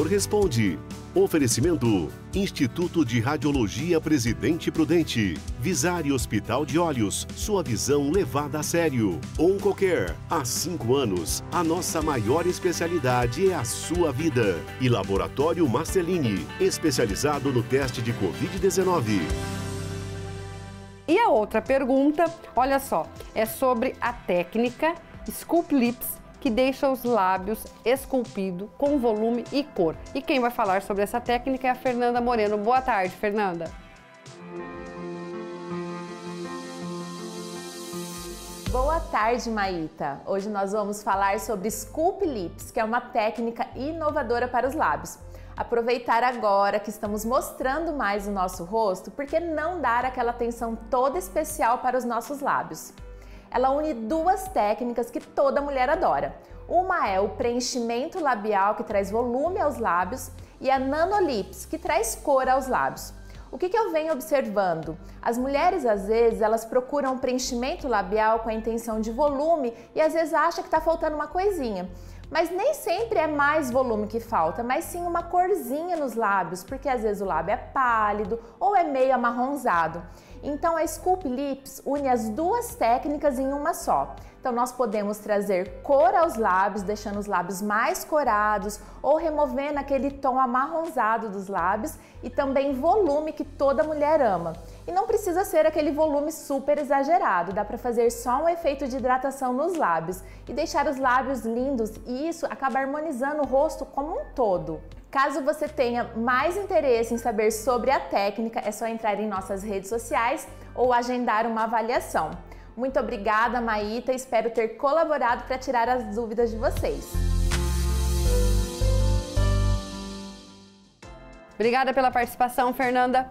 doutor responde. Oferecimento: Instituto de Radiologia Presidente Prudente. Visare Hospital de Olhos. Sua visão levada a sério. Oncocare. Há cinco anos, a nossa maior especialidade é a sua vida. E Laboratório Marcelini. Especializado no teste de Covid-19. E a outra pergunta, olha só, é sobre a técnica Sculpt Lips que deixa os lábios esculpidos com volume e cor. E quem vai falar sobre essa técnica é a Fernanda Moreno. Boa tarde, Fernanda. Boa tarde, Maíta. Hoje nós vamos falar sobre Sculpt Lips, que é uma técnica inovadora para os lábios. Aproveitar agora que estamos mostrando mais o nosso rosto, porque não dar aquela atenção toda especial para os nossos lábios? Ela une duas técnicas que toda mulher adora. Uma é o preenchimento labial, que traz volume aos lábios, e a nanolips, que traz cor aos lábios. O que, que, eu venho observando? As mulheres, às vezes, elas procuram preenchimento labial com a intenção de volume e às vezes acham que está faltando uma coisinha. Mas nem sempre é mais volume que falta, mas sim uma corzinha nos lábios, porque às vezes o lábio é pálido ou é meio amarronzado. Então a Sculpt Lips une as duas técnicas em uma só. Então nós podemos trazer cor aos lábios, deixando os lábios mais corados ou removendo aquele tom amarronzado dos lábios e também volume que toda mulher ama. E não precisa ser aquele volume super exagerado, dá para fazer só um efeito de hidratação nos lábios e deixar os lábios lindos e isso acaba harmonizando o rosto como um todo. Caso você tenha mais interesse em saber sobre a técnica, é só entrar em nossas redes sociais ou agendar uma avaliação. Muito obrigada, Maíta, espero ter colaborado para tirar as dúvidas de vocês. Obrigada pela participação, Fernanda.